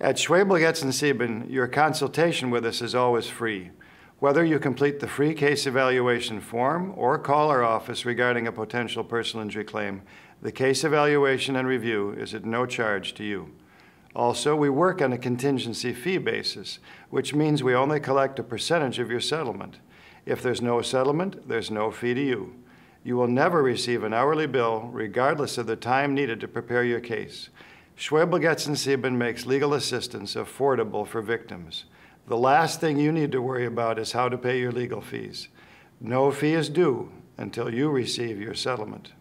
At Schwebel, Sieben, your consultation with us is always free. Whether you complete the free case evaluation form or call our office regarding a potential personal injury claim, the case evaluation and review is at no charge to you. Also, we work on a contingency fee basis, which means we only collect a percentage of your settlement. If there's no settlement, there's no fee to you. You will never receive an hourly bill, regardless of the time needed to prepare your case. Schwebel, Goetz, and Sieben makes legal assistance affordable for victims. The last thing you need to worry about is how to pay your legal fees. No fee is due until you receive your settlement.